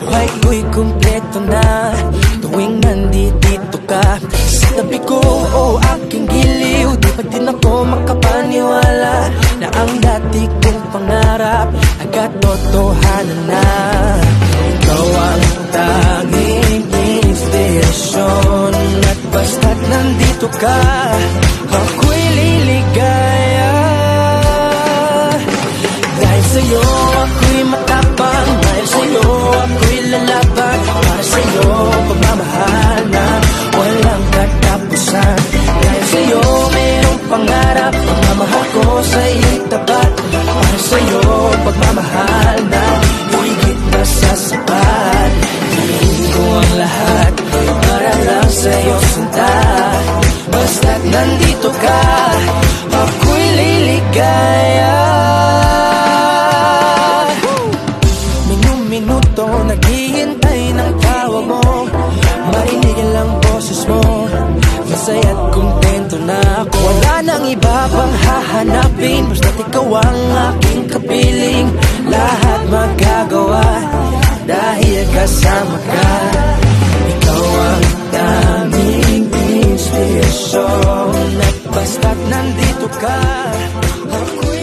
buhay ko'y kumpleto na. Tuwing nandito ka Sa tabi ko o aking giliw Di pa din ako makapaniwala Na ang dati kong pangarap Ay katotohanan na. Ikaw ang tanging inspirasyon At basta't nandito ka Ako'y liligaya Pagmamahal ko sa'yo'y tapat. Para sa'yo pagmamahal na higit na sa sapat. Hingin ko ang lahat para lang sa'yo sinta Basta't nandito ka, ako'y liligaya. Minu-minuto naghihintay ng tawag mo. Marinig lang boses mo. Masaya't kontento na ako Nang iba pang hahanapin Basta't ikaw ang aking kapiling. Lahat magagawa Dahil kasama ka. Ikaw ang tanging inspirasyon At basta't nandito ka Ako'y